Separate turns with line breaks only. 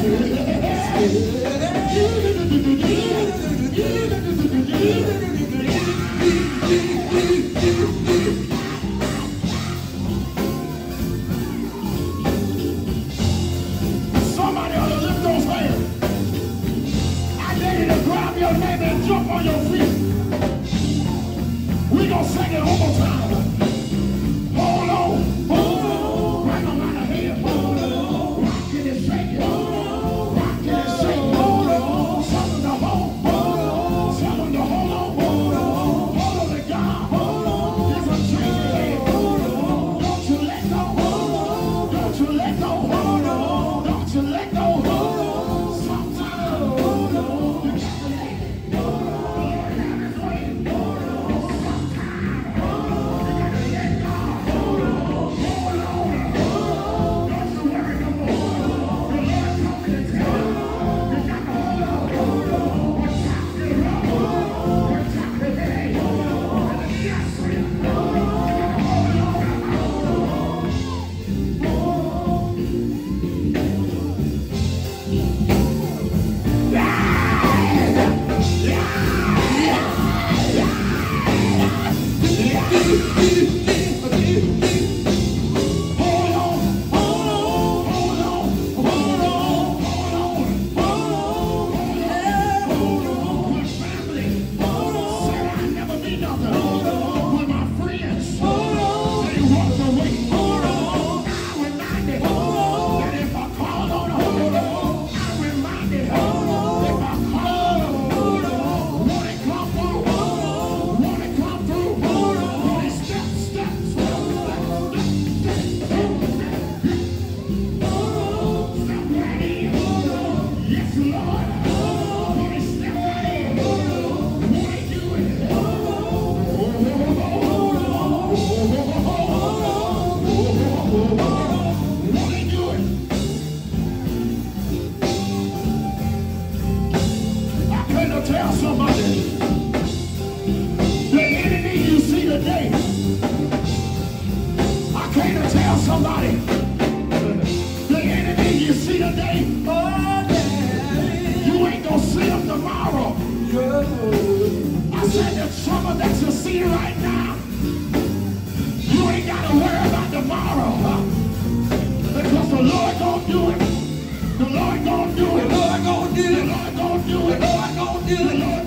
to somebody do